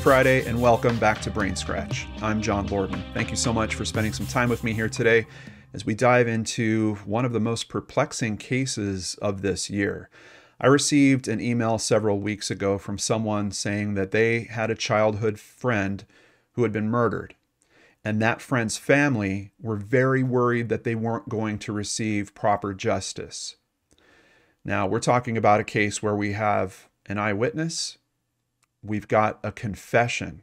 Friday and welcome back to Brain Scratch. I'm John Lordan. Thank you so much for spending some time with me here today as we dive into one of the most perplexing cases of this year. I received an email several weeks ago from someone saying that they had a childhood friend who had been murdered. And that friend's family were very worried that they weren't going to receive proper justice. Now, we're talking about a case where we have an eyewitness, we've got a confession.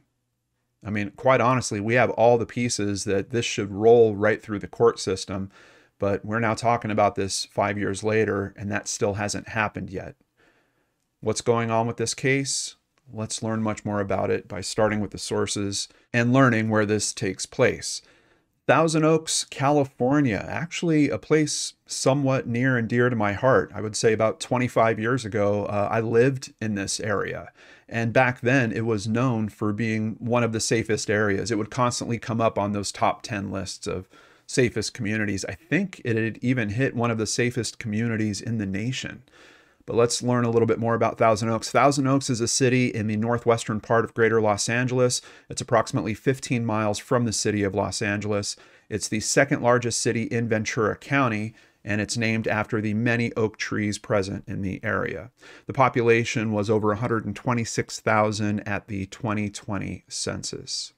I mean, quite honestly, we have all the pieces that this should roll right through the court system, but we're now talking about this five years later, and that still hasn't happened yet. What's going on with this case? Let's learn much more about it by starting with the sources and learning where this takes place. Thousand Oaks, California, actually a place somewhat near and dear to my heart. I would say about 25 years ago, uh, I lived in this area. And back then, it was known for being one of the safest areas. It would constantly come up on those top 10 lists of safest communities. I think it had even hit one of the safest communities in the nation. But let's learn a little bit more about Thousand Oaks. Thousand Oaks is a city in the northwestern part of greater Los Angeles. It's approximately 15 miles from the city of Los Angeles. It's the second largest city in Ventura County, and it's named after the many oak trees present in the area. The population was over 126,000 at the 2020 census.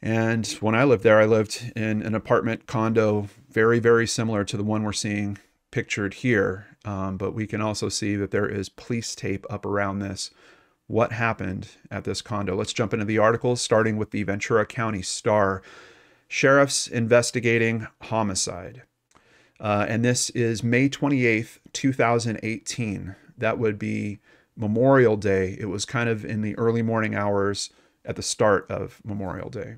And when I lived there, I lived in an apartment condo very, very similar to the one we're seeing pictured here, um, but we can also see that there is police tape up around this. What happened at this condo? Let's jump into the article, starting with the Ventura County Star. Sheriffs investigating homicide. Uh, and this is May 28th, 2018. That would be Memorial Day. It was kind of in the early morning hours at the start of Memorial Day.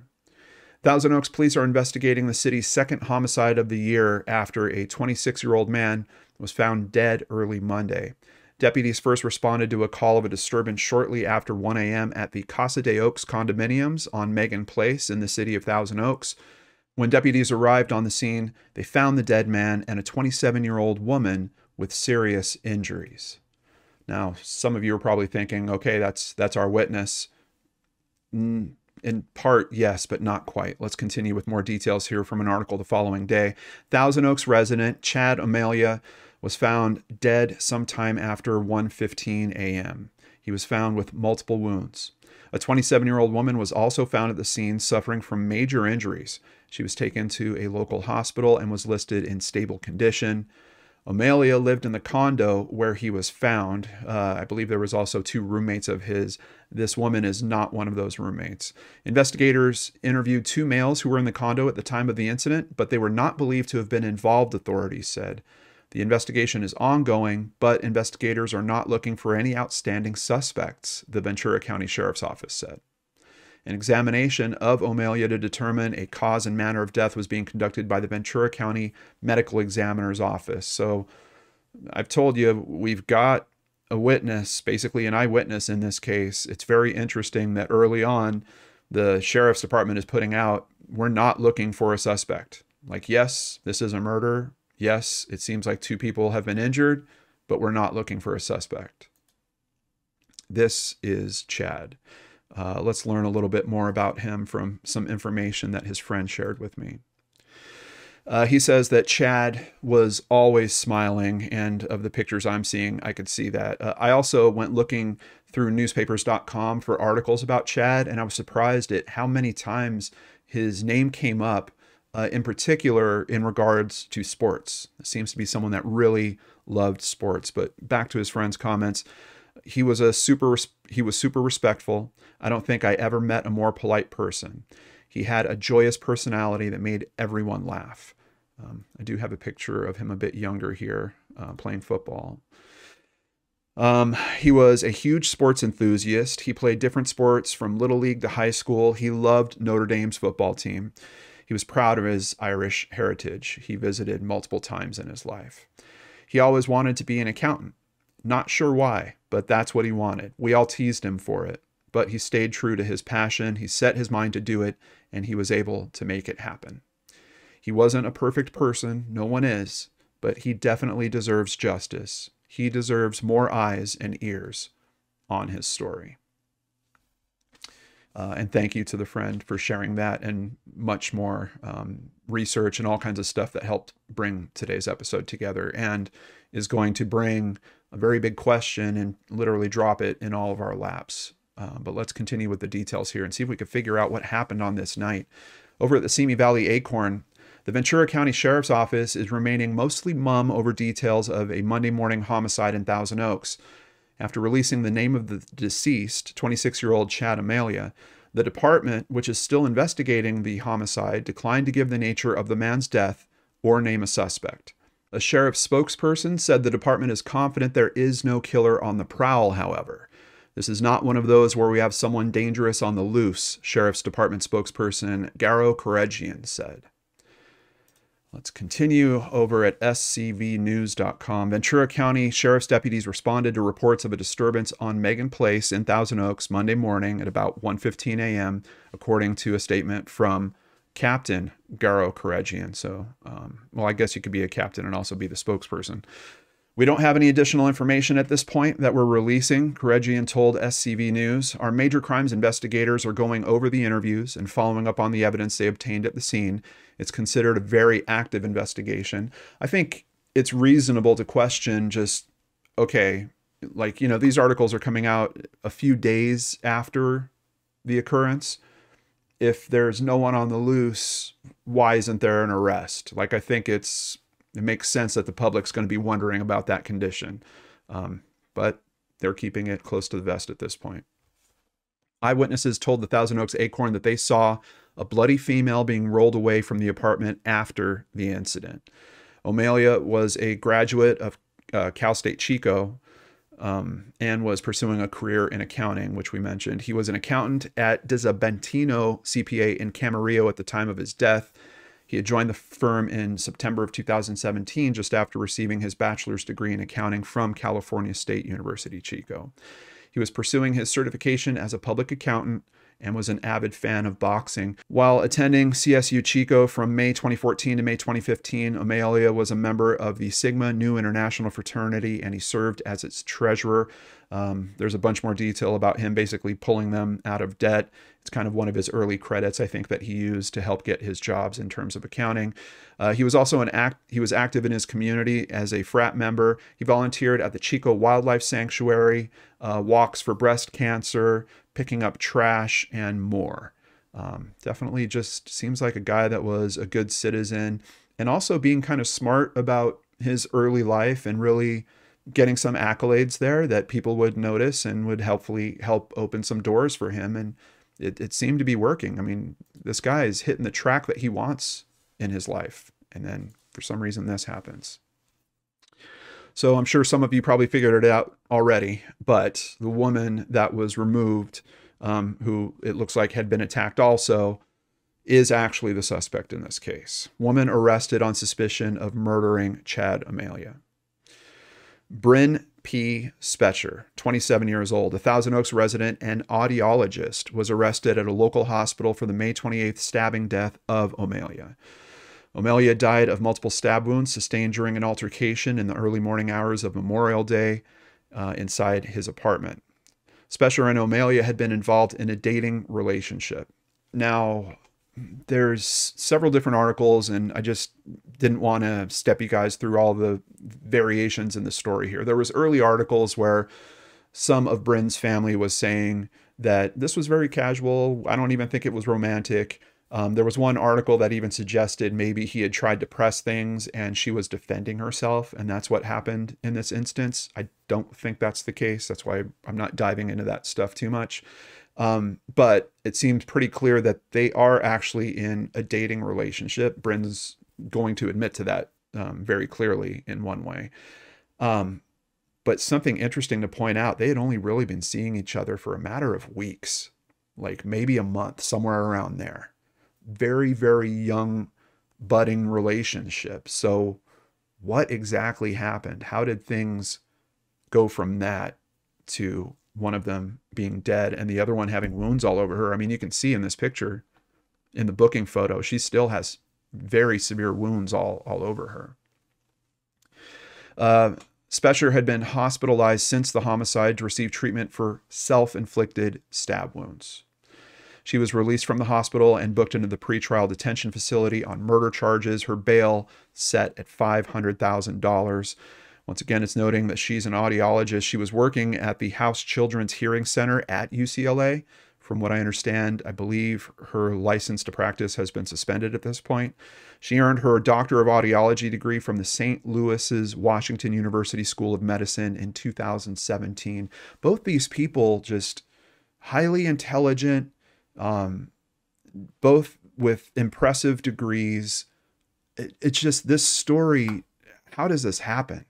Thousand Oaks police are investigating the city's second homicide of the year after a 26 year old man was found dead early Monday. Deputies first responded to a call of a disturbance shortly after 1 a.m. at the Casa de Oaks condominiums on Megan Place in the city of Thousand Oaks. When deputies arrived on the scene, they found the dead man and a 27 year old woman with serious injuries. Now, some of you are probably thinking, okay, that's, that's our witness. In part, yes, but not quite. Let's continue with more details here from an article the following day. Thousand Oaks resident Chad O'Melia was found dead sometime after 1:15 a.m. He was found with multiple wounds. A 27-year-old woman was also found at the scene suffering from major injuries. She was taken to a local hospital and was listed in stable condition. O'Melia lived in the condo where he was found. Uh, I believe there was also two roommates of his. This woman is not one of those roommates. Investigators interviewed two males who were in the condo at the time of the incident, but they were not believed to have been involved, authorities said. The investigation is ongoing, but investigators are not looking for any outstanding suspects, the Ventura County Sheriff's Office said. An examination of O'Melia to determine a cause and manner of death was being conducted by the Ventura County Medical Examiner's Office. So I've told you we've got a witness, basically an eyewitness in this case. It's very interesting that early on the sheriff's department is putting out we're not looking for a suspect. Like, yes, this is a murder. Yes, it seems like two people have been injured, but we're not looking for a suspect. This is Chad. Uh, let's learn a little bit more about him from some information that his friend shared with me. Uh, he says that Chad was always smiling, and of the pictures I'm seeing, I could see that. Uh, I also went looking through newspapers.com for articles about Chad, and I was surprised at how many times his name came up, uh, in particular in regards to sports. Seems to be someone that really loved sports. But back to his friend's comments, he was a super he was super respectful. I don't think I ever met a more polite person. He had a joyous personality that made everyone laugh. Um, I do have a picture of him a bit younger here uh, playing football. Um, he was a huge sports enthusiast. He played different sports from little league to high school. He loved Notre Dame's football team. He was proud of his Irish heritage. He visited multiple times in his life. He always wanted to be an accountant. Not sure why, but that's what he wanted. We all teased him for it, but he stayed true to his passion. He set his mind to do it, and he was able to make it happen. He wasn't a perfect person, no one is, but he definitely deserves justice. He deserves more eyes and ears on his story. Uh, and thank you to the friend for sharing that and much more um, research and all kinds of stuff that helped bring today's episode together and is going to bring a very big question and literally drop it in all of our laps. Uh, but let's continue with the details here and see if we can figure out what happened on this night. Over at the Simi Valley Acorn, the Ventura County Sheriff's Office is remaining mostly mum over details of a Monday morning homicide in Thousand Oaks. After releasing the name of the deceased, 26 year old Chad O'Melia, the department, which is still investigating the homicide, declined to give the nature of the man's death or name a suspect. A sheriff's spokesperson said the department is confident there is no killer on the prowl, however. This is not one of those where we have someone dangerous on the loose, Sheriff's Department spokesperson Garo Kuredjian said. Let's continue over at scvnews.com. Ventura County Sheriff's deputies responded to reports of a disturbance on Megan Place in Thousand Oaks Monday morning at about 1:15 a.m., according to a statement from Captain Garo Kuredjian. So, um, well, I guess you could be a captain and also be the spokesperson. We don't have any additional information at this point that we're releasing, Kuredjian told SCV News. Our major crimes investigators are going over the interviews and following up on the evidence they obtained at the scene. It's considered a very active investigation. I think it's reasonable to question just, okay, like, you know, these articles are coming out a few days after the occurrence. If there's no one on the loose, why isn't there an arrest? Like, I think it's it makes sense that the public's going to be wondering about that condition. Um, but they're keeping it close to the vest at this point. Eyewitnesses told the Thousand Oaks Acorn that they saw a bloody female being rolled away from the apartment after the incident. O'Melia was a graduate of uh, Cal State Chico um, and was pursuing a career in accounting, which we mentioned. He was an accountant at Disabantino CPA in Camarillo at the time of his death he had joined the firm in September of 2017, just after receiving his bachelor's degree in accounting from California State University, Chico. He was pursuing his certification as a public accountant and was an avid fan of boxing. While attending CSU Chico from May 2014 to May 2015, O'Melia was a member of the Sigma Nu International Fraternity and he served as its treasurer. Um, there's a bunch more detail about him basically pulling them out of debt. It's kind of one of his early credits, I think, that he used to help get his jobs in terms of accounting. Uh, he was also an act. He was active in his community as a frat member. He volunteered at the Chico Wildlife Sanctuary, uh, walks for breast cancer, picking up trash, and more. Um, definitely, just seems like a guy that was a good citizen, and also being kind of smart about his early life and really getting some accolades there that people would notice and would helpfully help open some doors for him. And it, it seemed to be working. I mean, this guy is hitting the track that he wants in his life. And then for some reason, this happens. So I'm sure some of you probably figured it out already, but the woman that was removed, um, who it looks like had been attacked also, is actually the suspect in this case. Woman arrested on suspicion of murdering Chad O'Melia. Bryn P. Spejcher, 27 years old, a Thousand Oaks resident and audiologist, was arrested at a local hospital for the May 28th stabbing death of O'Melia. O'Melia died of multiple stab wounds sustained during an altercation in the early morning hours of Memorial Day uh, inside his apartment. Spejcher and O'Melia had been involved in a dating relationship. Now, there's several different articles, and I just didn't want to step you guys through all the variations in the story here. There was early articles where some of Bryn's family was saying that this was very casual. I don't even think it was romantic. Um, there was one article that even suggested maybe he had tried to press things and she was defending herself, and that's what happened in this instance. I don't think that's the case. That's why I'm not diving into that stuff too much. Um, but it seems pretty clear that they are actually in a dating relationship. Bryn's going to admit to that um, very clearly in one way. Um, but something interesting to point out, they had only really been seeing each other for a matter of weeks, like maybe a month, somewhere around there. Very, very young, budding relationship. So, what exactly happened? How did things go from that to one of them being dead and the other one having wounds all over her. I mean, you can see in this picture, in the booking photo, she still has very severe wounds all, all over her. Uh, had been hospitalized since the homicide to receive treatment for self inflicted stab wounds. She was released from the hospital and booked into the pretrial detention facility on murder charges. Her bail set at $500,000. Once again, it's noting that she's an audiologist. She was working at the House Children's Hearing Center at UCLA. From what I understand, I believe her license to practice has been suspended at this point. She earned her Doctor of Audiology degree from the St. Louis's Washington University School of Medicine in 2017. Both these people just highly intelligent, um, both with impressive degrees. It, it's just this story. How does this happen?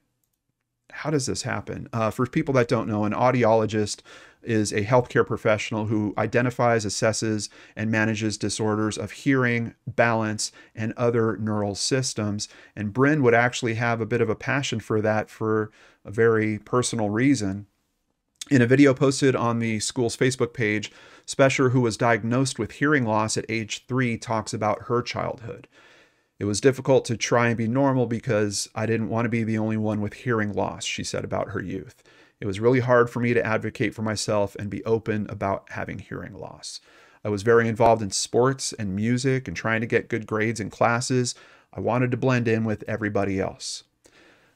How does this happen? Uh, for people that don't know, an audiologist is a healthcare professional who identifies, assesses, and manages disorders of hearing, balance, and other neural systems. And Bryn would actually have a bit of a passion for that for a very personal reason. In a video posted on the school's Facebook page, Spejcher, who was diagnosed with hearing loss at age three, talks about her childhood. It was difficult to try and be normal because I didn't want to be the only one with hearing loss, she said about her youth. It was really hard for me to advocate for myself and be open about having hearing loss. I was very involved in sports and music and trying to get good grades in classes. I wanted to blend in with everybody else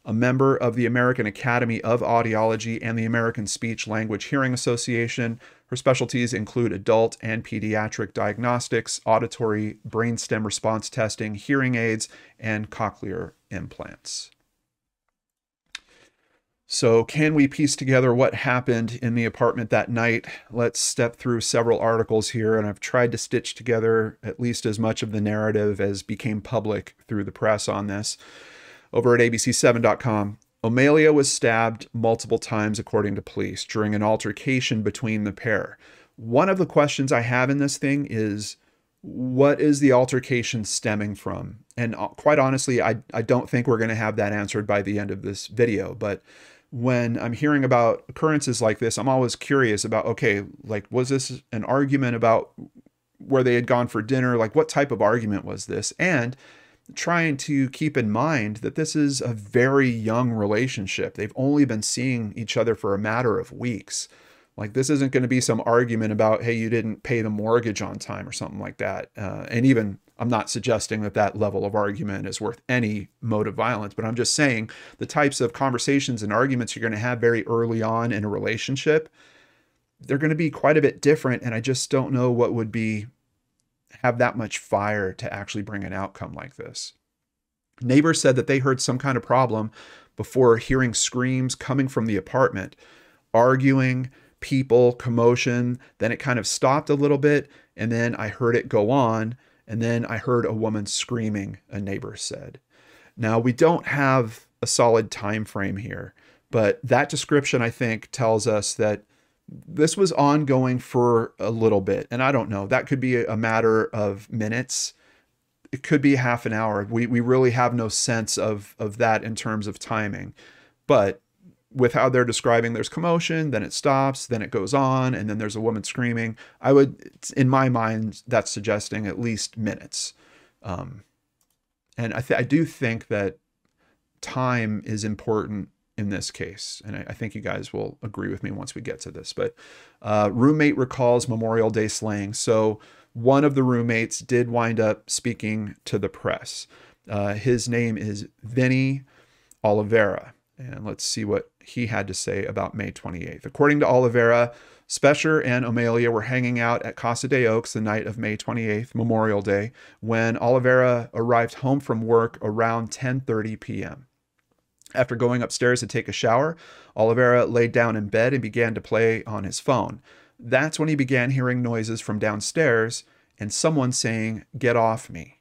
a member of the American Academy of Audiology and the American Speech Language Hearing Association. Her specialties include adult and pediatric diagnostics, auditory brainstem response testing, hearing aids, and cochlear implants. So, can we piece together what happened in the apartment that night? Let's step through several articles here, and I've tried to stitch together at least as much of the narrative as became public through the press on this over at ABC7.com. O'Melia was stabbed multiple times, according to police, during an altercation between the pair. One of the questions I have in this thing is what is the altercation stemming from? And uh, quite honestly, I, I don't think we're going to have that answered by the end of this video. But when I'm hearing about occurrences like this, I'm always curious about okay, like, was this an argument about where they had gone for dinner? Like, what type of argument was this? And trying to keep in mind that this is a very young relationship. They've only been seeing each other for a matter of weeks. Like, this isn't going to be some argument about, hey, you didn't pay the mortgage on time or something like that. Uh, and even, I'm not suggesting that that level of argument is worth any mode of violence, but I'm just saying the types of conversations and arguments you're going to have very early on in a relationship, they're going to be quite a bit different. And I just don't know what would be have that much fire to actually bring an outcome like this. Neighbors said that they heard some kind of problem before hearing screams coming from the apartment, arguing, people, commotion. Then it kind of stopped a little bit, and then I heard it go on, and then I heard a woman screaming, a neighbor said. Now, we don't have a solid time frame here, but that description, I think, tells us that this was ongoing for a little bit. And I don't know, that could be a matter of minutes. It could be half an hour. We, we really have no sense of, of that in terms of timing. But with how they're describing there's commotion, then it stops, then it goes on, and then there's a woman screaming. I would, in my mind, that's suggesting at least minutes. Um, and I, I do think that time is important in this case. And I, I, think you guys will agree with me once we get to this. But uh, roommate recalls Memorial Day slang. So one of the roommates did wind up speaking to the press. Uh, his name is Vinny Oliveira. And let's see what he had to say about May 28th. According to Oliveira, Spejcher and O'Melia were hanging out at Casa de Oaks the night of May 28th, Memorial Day, when Oliveira arrived home from work around 10:30 p.m. After going upstairs to take a shower, Oliveira laid down in bed and began to play on his phone. That's when he began hearing noises from downstairs and someone saying, Get off me.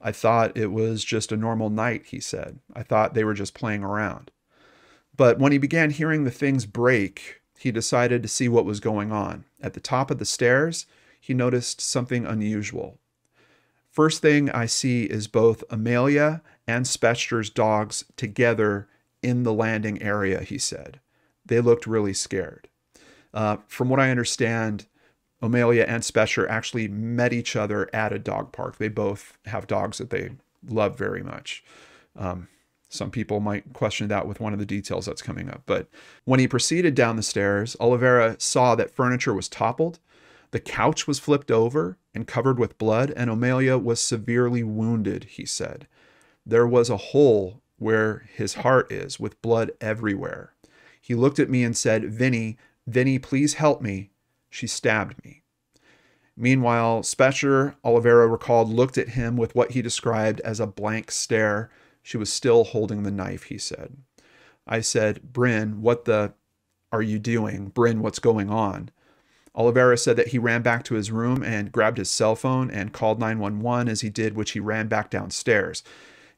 I thought it was just a normal night, he said. I thought they were just playing around. But when he began hearing the things break, he decided to see what was going on. At the top of the stairs, he noticed something unusual. First thing I see is both O'Melia and Spejcher's dogs together in the landing area, he said. They looked really scared. Uh, from what I understand, O'Melia and Spejcher actually met each other at a dog park. They both have dogs that they love very much. Um, some people might question that with one of the details that's coming up. But when he proceeded down the stairs, Oliveira saw that furniture was toppled. The couch was flipped over and covered with blood, and O'Melia was severely wounded, he said. There was a hole where his heart is, with blood everywhere. He looked at me and said, Vinny, Vinny, please help me. She stabbed me. Meanwhile, Spejcher, Oliveira recalled, looked at him with what he described as a blank stare. She was still holding the knife, he said. I said, Bryn, what the are you doing? Bryn, what's going on? Oliveira said that he ran back to his room and grabbed his cell phone and called 911 as he did, which he ran back downstairs.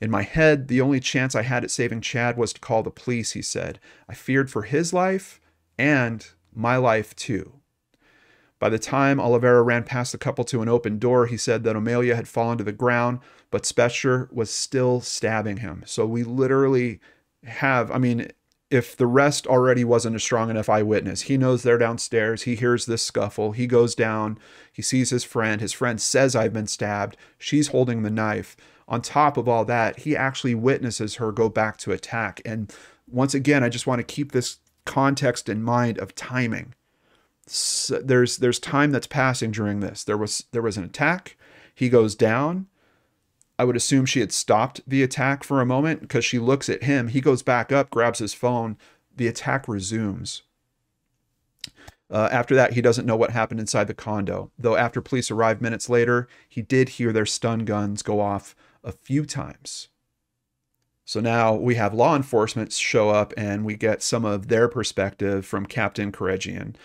In my head, the only chance I had at saving Chad was to call the police, he said. I feared for his life and my life too. By the time Oliveira ran past the couple to an open door, he said that O'Melia had fallen to the ground, but Spejcher was still stabbing him. So we literally have, I mean, if the rest already wasn't a strong enough eyewitness, he knows they're downstairs. He hears this scuffle. He goes down. He sees his friend. His friend says, I've been stabbed. She's holding the knife. On top of all that, he actually witnesses her go back to attack. And once again, I just want to keep this context in mind of timing so there's there's time that's passing during this. There was there was an attack. He goes down. I would assume she had stopped the attack for a moment because she looks at him. He goes back up, grabs his phone. The attack resumes. Uh, after that, he doesn't know what happened inside the condo. Though after police arrived minutes later, he did hear their stun guns go off a few times. So now we have law enforcement show up and we get some of their perspective from Captain Kuredjian.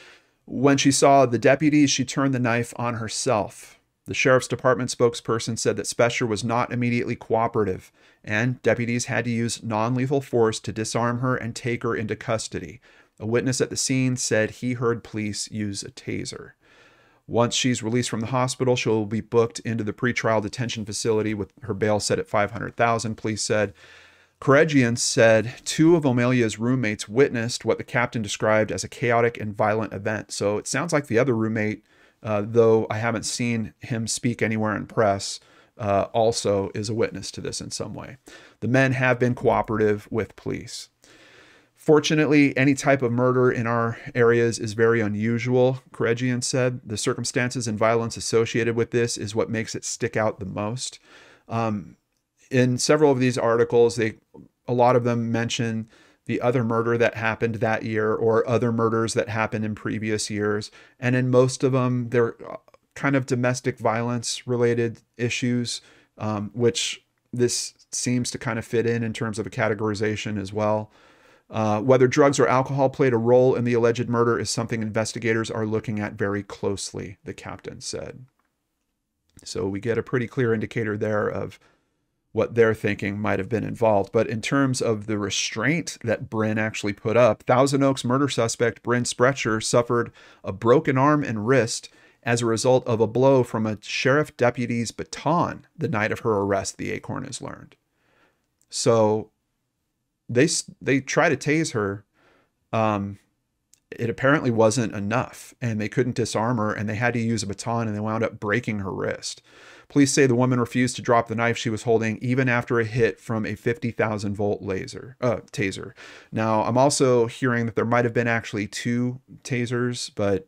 When she saw the deputies, she turned the knife on herself. The sheriff's department spokesperson said that Spejcher was not immediately cooperative, and deputies had to use non lethal force to disarm her and take her into custody. A witness at the scene said he heard police use a taser. Once she's released from the hospital, she'll be booked into the pretrial detention facility with her bail set at 500,000, police said. Kuredjian said two of O'Melia's roommates witnessed what the captain described as a chaotic and violent event. So it sounds like the other roommate, uh, though I haven't seen him speak anywhere in press, uh, also is a witness to this in some way. The men have been cooperative with police. Fortunately, any type of murder in our areas is very unusual, Kuredjian said. The circumstances and violence associated with this is what makes it stick out the most. Um, in several of these articles, they a lot of them mention the other murder that happened that year or other murders that happened in previous years. And in most of them, they're uh, kind of domestic violence related issues, um, which this seems to kind of fit in in terms of a categorization as well. Uh, whether drugs or alcohol played a role in the alleged murder is something investigators are looking at very closely, the captain said. So we get a pretty clear indicator there of what they're thinking might have been involved. But in terms of the restraint that Bryn actually put up, Thousand Oaks murder suspect Bryn Spejcher suffered a broken arm and wrist as a result of a blow from a sheriff deputy's baton the night of her arrest, the Acorn has learned. So they they try to tase her. Um, it apparently wasn't enough, and they couldn't disarm her, and they had to use a baton, and they wound up breaking her wrist. Police say the woman refused to drop the knife she was holding even after a hit from a 50,000 volt laser uh, taser. Now, I'm also hearing that there might have been actually two tasers, but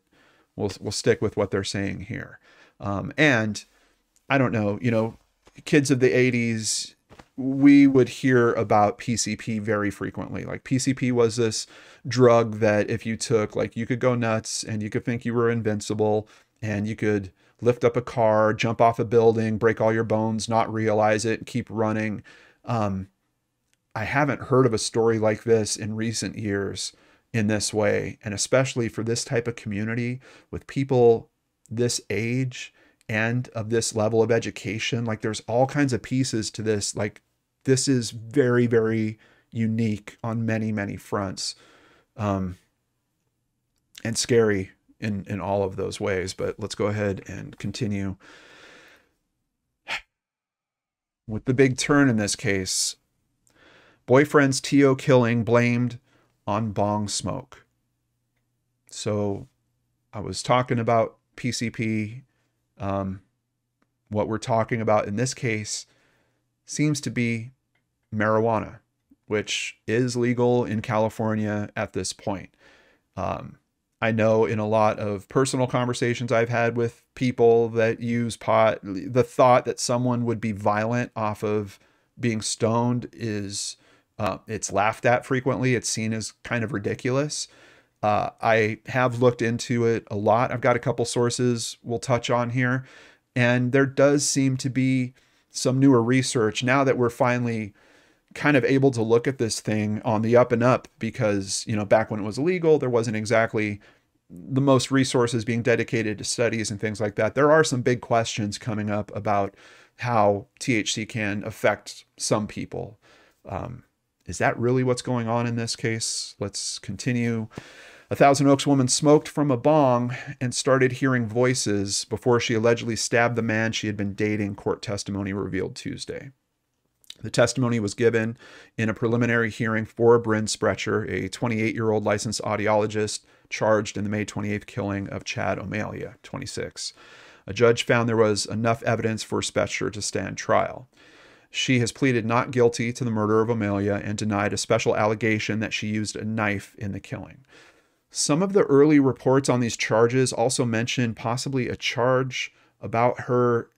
we'll we'll stick with what they're saying here. Um, and I don't know, you know, kids of the 80s, we would hear about PCP very frequently. Like PCP was this drug that if you took, like you could go nuts and you could think you were invincible and you could lift up a car, jump off a building, break all your bones, not realize it, keep running. Um, I haven't heard of a story like this in recent years in this way. And especially for this type of community with people this age and of this level of education, like there's all kinds of pieces to this. Like this is very, very unique on many, many fronts. Um, and scary in in all of those ways. But let's go ahead and continue with the big turn in this case. Boyfriend's TO killing blamed on bong smoke. So I was talking about PCP. Um, what we're talking about in this case seems to be marijuana, which is legal in California at this point. Um, I know in a lot of personal conversations I've had with people that use pot, the thought that someone would be violent off of being stoned is uh, it's laughed at frequently. It's seen as kind of ridiculous. Uh, I have looked into it a lot. I've got a couple sources we'll touch on here, and there does seem to be some newer research now that we're finally kind of able to look at this thing on the up and up because, you know, back when it was illegal, there wasn't exactly the most resources being dedicated to studies and things like that. There are some big questions coming up about how THC can affect some people. Um, is that really what's going on in this case? Let's continue. A Thousand Oaks woman smoked from a bong and started hearing voices before she allegedly stabbed the man she had been dating, court testimony revealed Tuesday. The testimony was given in a preliminary hearing for Bryn Spejcher, a 28 year old licensed audiologist charged in the May 28th killing of Chad O'Melia, 26. A judge found there was enough evidence for Spejcher to stand trial. She has pleaded not guilty to the murder of O'Melia and denied a special allegation that she used a knife in the killing. Some of the early reports on these charges also mention possibly a charge about her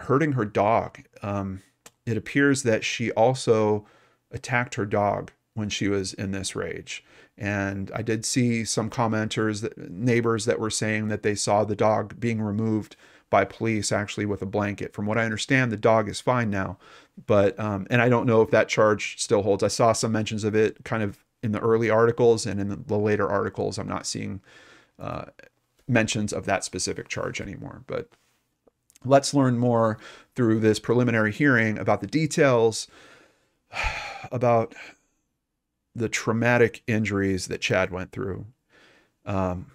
hurting her dog. Um, it appears that she also attacked her dog when she was in this rage. And I did see some commenters, that, neighbors that were saying that they saw the dog being removed by police actually with a blanket. From what I understand, the dog is fine now, but um, and I don't know if that charge still holds. I saw some mentions of it kind of in the early articles and in the later articles. I'm not seeing uh, mentions of that specific charge anymore, but let's learn more through this preliminary hearing about the details about the traumatic injuries that Chad went through. Um,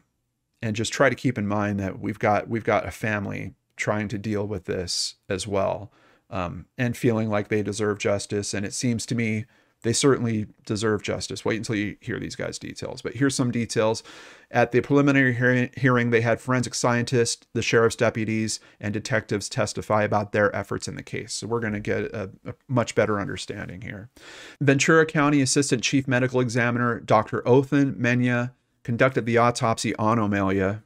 and just try to keep in mind that we've got we've got a family trying to deal with this as well um, and feeling like they deserve justice and it seems to me they certainly deserve justice. Wait until you hear these guys' details. But here's some details. At the preliminary hearing, they had forensic scientists, the sheriff's deputies, and detectives testify about their efforts in the case. So we're going to get a, a, much better understanding here. Ventura County Assistant Chief Medical Examiner Dr. Othan Menya conducted the autopsy on O'Melia.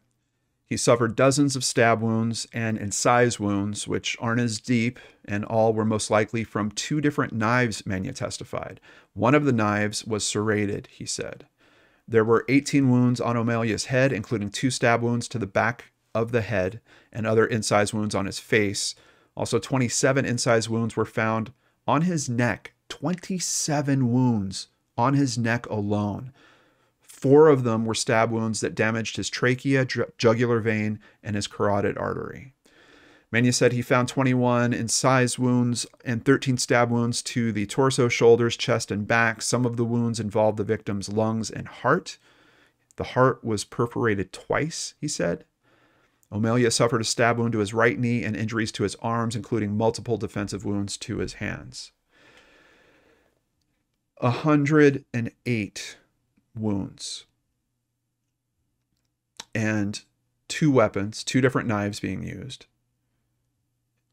He suffered dozens of stab wounds and incised wounds, which aren't as deep, and all were most likely from two different knives, Menya testified. One of the knives was serrated, he said. There were 18 wounds on O'Melia's head, including two stab wounds to the back of the head and other incised wounds on his face. Also, 27 incised wounds were found on his neck. 27 wounds on his neck alone. Four of them were stab wounds that damaged his trachea, jugular vein, and his carotid artery. Menya said he found 21 incised wounds and 13 stab wounds to the torso, shoulders, chest, and back. Some of the wounds involved the victim's lungs and heart. The heart was perforated twice, he said. O'Melia suffered a stab wound to his right knee and injuries to his arms, including multiple defensive wounds to his hands. 108 wounds. And two weapons, two different knives being used.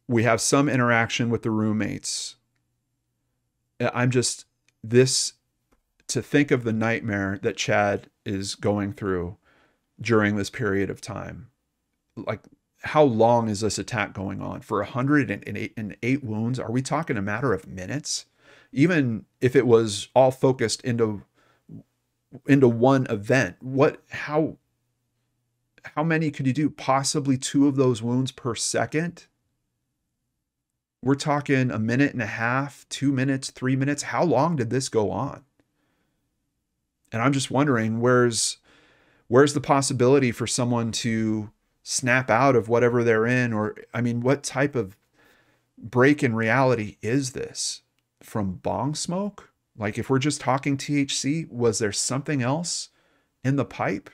We have some interaction with the roommates. Uh, I'm just, this, to think of the nightmare that Chad is going through during this period of time. Like, how long is this attack going on? For 108 wounds, are we talking a matter of minutes? Even if it was all focused into into one event. What how how many could you do? Possibly two of those wounds per second. We're talking a minute and a half, two minutes, three minutes. How long did this go on? And I'm just wondering where's where's the possibility for someone to snap out of whatever they're in or I mean what type of break in reality is this? From bong smoke? Like, if we're just talking THC, was there something else in the pipe?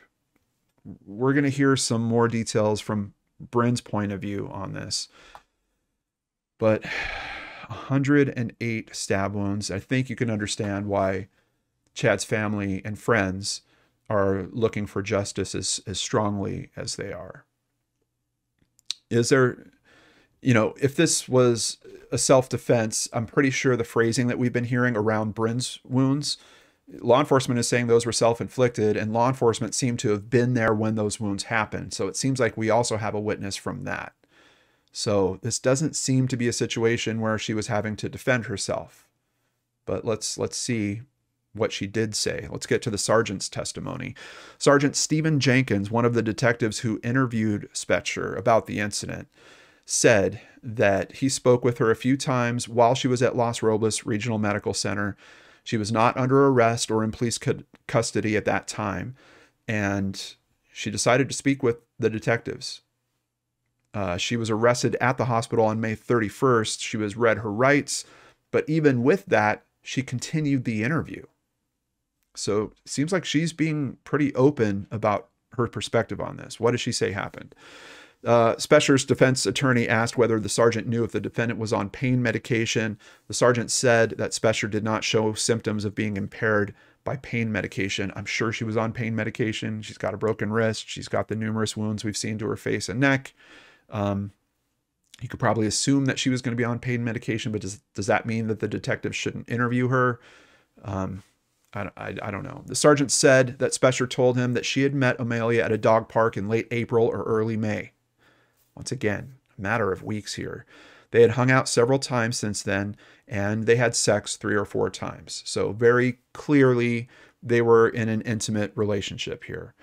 We're going to hear some more details from Bryn's point of view on this. But 108 stab wounds. I think you can understand why Chad's family and friends are looking for justice as, as strongly as they are. Is there, you know, if this was a self defense, I'm pretty sure the phrasing that we've been hearing around Bryn's wounds law enforcement is saying those were self-inflicted and law enforcement seemed to have been there when those wounds happened. So it seems like we also have a witness from that. So this doesn't seem to be a situation where she was having to defend herself. But let's let's see what she did say. Let's get to the sergeant's testimony. Sergeant stephen jenkins one of the detectives who interviewed Spejcher about the incident said that he spoke with her a few times while she was at los robles regional medical center she was not under arrest or in police custody at that time, and she decided to speak with the detectives. Uh, she was arrested at the hospital on May 31st. She was read her rights, but even with that, she continued the interview. So it seems like she's being pretty open about her perspective on this. What does she say happened? Uh, Spejcher's defense attorney asked whether the sergeant knew if the defendant was on pain medication. The sergeant said that Spejcher did not show symptoms of being impaired by pain medication. I'm sure she was on pain medication. She's got a broken wrist. She's got the numerous wounds we've seen to her face and neck. Um, you could probably assume that she was going to be on pain medication, but does, does that mean that the detective shouldn't interview her? Um, I, I, I, don't know. The sergeant said that Spejcher told him that she had met O'Melia at a dog park in late April or early May. Once again, a matter of weeks here. They had hung out several times since then, and they had sex three or four times. So, very clearly, they were in an intimate relationship here.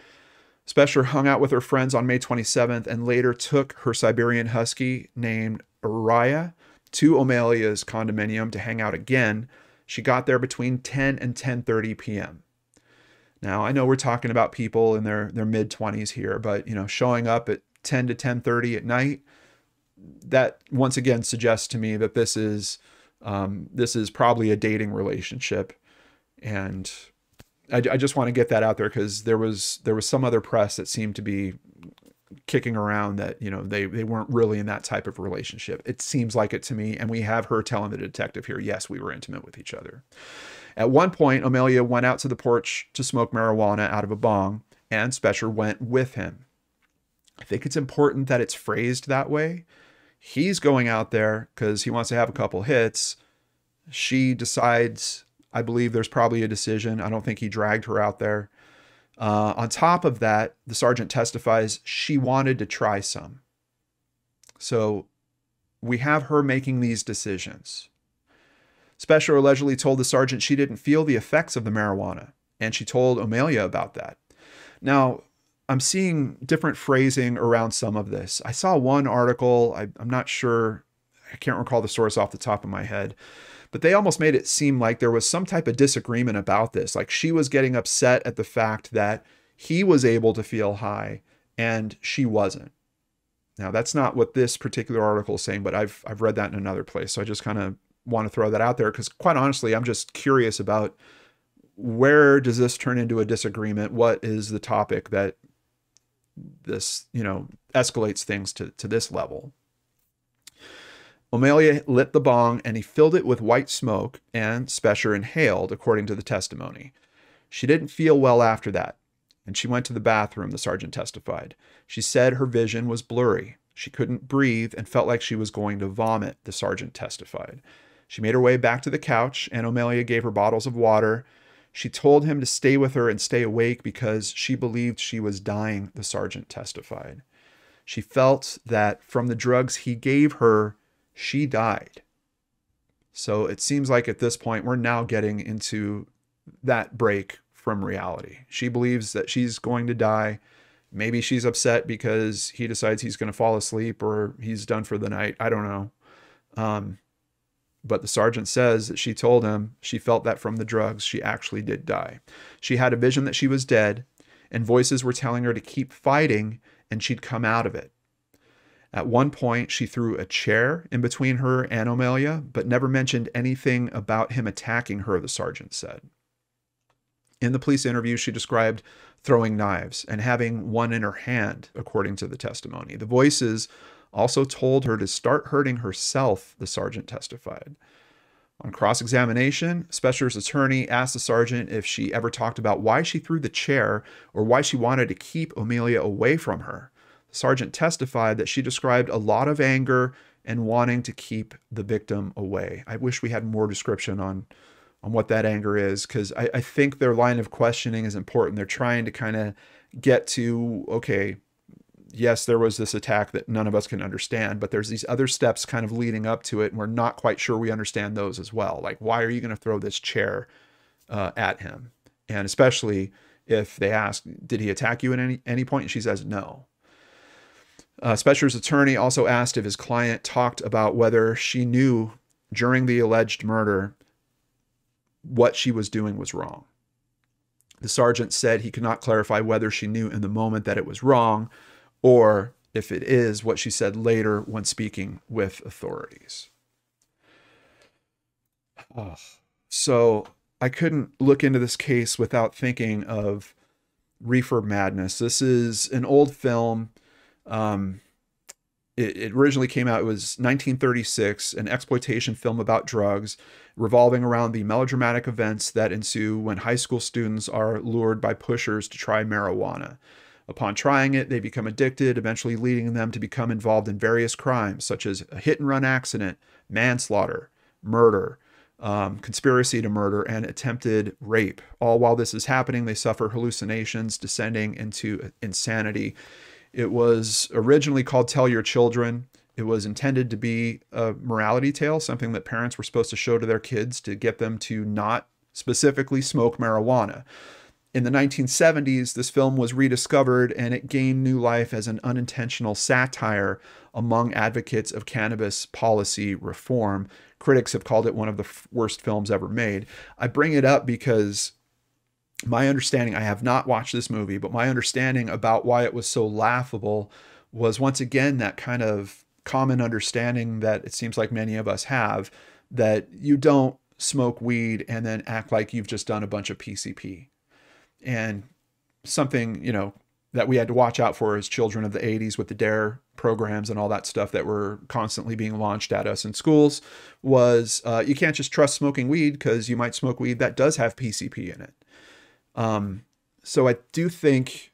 Spejcher hung out with her friends on May 27th and later took her Siberian Husky named Araya to O'Melia's condominium to hang out again. She got there between 10 and 10:30 p.m. Now, I know we're talking about people in their their mid 20s here, but you know, showing up at 10 to 10:30 at night, that once again suggests to me that this is um, this is probably a dating relationship, and I, I just want to get that out there because there was there was some other press that seemed to be kicking around that you know they they weren't really in that type of relationship. It seems like it to me, and we have her telling the detective here, yes, we were intimate with each other. At one point, O'Melia went out to the porch to smoke marijuana out of a bong, and Spejcher went with him. I think it's important that it's phrased that way. He's going out there because he wants to have a couple hits. She decides, I believe there's probably a decision. I don't think he dragged her out there. Uh, on top of that, the sergeant testifies she wanted to try some. So we have her making these decisions. Spejcher allegedly told the sergeant she didn't feel the effects of the marijuana, and she told O'Melia about that. Now, I'm seeing different phrasing around some of this. I saw one article, I, am not sure, I can't recall the source off the top of my head, but they almost made it seem like there was some type of disagreement about this. Like she was getting upset at the fact that he was able to feel high and she wasn't. Now, that's not what this particular article is saying, but I've, I've read that in another place. So I just kind of want to throw that out there because, quite honestly, I'm just curious about where does this turn into a disagreement? What is the topic that this, you know, escalates things to, to this level. O'Melia lit the bong and he filled it with white smoke, and Spejcher inhaled, according to the testimony. She didn't feel well after that, and she went to the bathroom, the sergeant testified. She said her vision was blurry. She couldn't breathe and felt like she was going to vomit, the sergeant testified. She made her way back to the couch, and O'Melia gave her bottles of water she told him to stay with her and stay awake because she believed she was dying, the sergeant testified. She felt that from the drugs he gave her, she died. So it seems like at this point, we're now getting into that break from reality. She believes that she's going to die. Maybe she's upset because he decides he's going to fall asleep or he's done for the night. I don't know. Um, but the sergeant says that she told him she felt that from the drugs she actually did die. She had a vision that she was dead, and voices were telling her to keep fighting and she'd come out of it. At one point, she threw a chair in between her and O'Melia, but never mentioned anything about him attacking her, the sergeant said. In the police interview, she described throwing knives and having one in her hand, according to the testimony. The voices also told her to start hurting herself, the sergeant testified. On cross examination, Spejcher's attorney asked the sergeant if she ever talked about why she threw the chair or why she wanted to keep O'Melia away from her. The sergeant testified that she described a lot of anger and wanting to keep the victim away. I wish we had more description on on what that anger is because I, I think their line of questioning is important. They're trying to kind of get to, okay, yes, there was this attack that none of us can understand, but there's these other steps kind of leading up to it, and we're not quite sure we understand those as well. Like, why are you going to throw this chair uh, at him? And especially if they ask, did he attack you at any, any point? And she says, no. Uh, Spejcher's attorney also asked if his client talked about whether she knew during the alleged murder what she was doing was wrong. The sergeant said he could not clarify whether she knew in the moment that it was wrong or if it is what she said later when speaking with authorities. Oh. So I couldn't look into this case without thinking of Reefer Madness. This is an old film. Um, it, it originally came out, it was 1936, an exploitation film about drugs revolving around the melodramatic events that ensue when high school students are lured by pushers to try marijuana. Upon trying it, they become addicted, eventually leading them to become involved in various crimes, such as a hit and run accident, manslaughter, murder, um, conspiracy to murder, and attempted rape. All while this is happening, they suffer hallucinations, descending into insanity. It was originally called Tell Your Children. It was intended to be a morality tale, something that parents were supposed to show to their kids to get them to not specifically smoke marijuana. In the 1970s, this film was rediscovered and it gained new life as an unintentional satire among advocates of cannabis policy reform. Critics have called it one of the worst films ever made. I bring it up because my understanding, I have not watched this movie, but my understanding about why it was so laughable was once again that kind of common understanding that it seems like many of us have that you don't smoke weed and then act like you've just done a bunch of PCP. And something, you know, that we had to watch out for as children of the 80s with the DARE programs and all that stuff that were constantly being launched at us in schools was uh, you can't just trust smoking weed because you might smoke weed that does have PCP in it. Um, so I do think